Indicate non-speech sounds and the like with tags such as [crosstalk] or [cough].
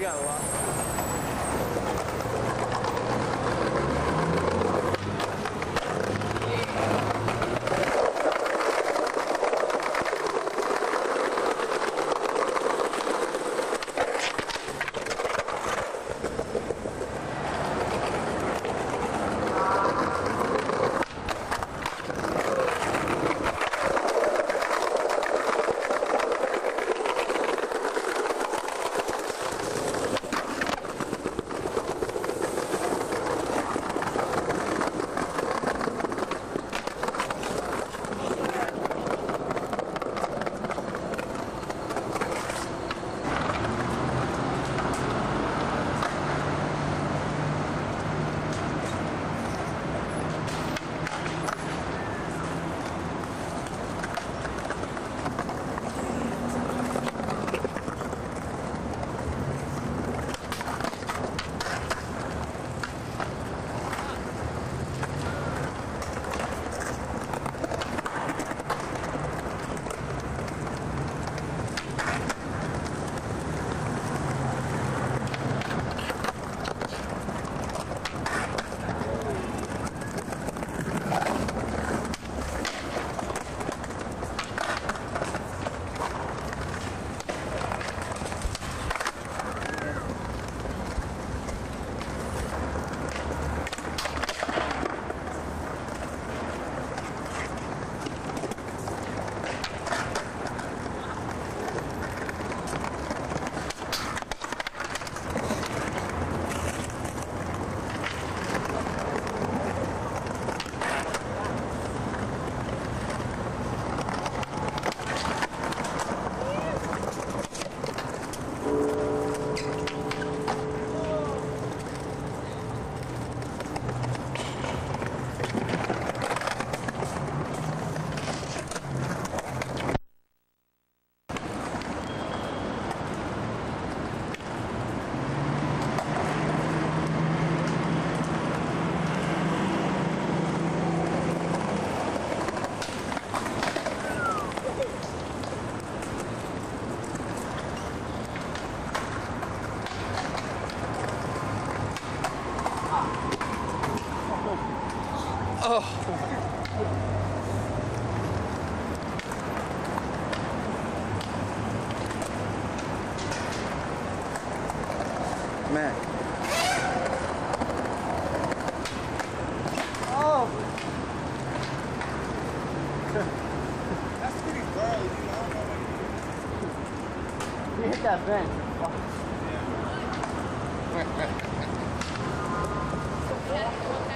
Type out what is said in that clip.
Dude, we Oh. Man. That's pretty girl, you know. You hit that bench. [laughs]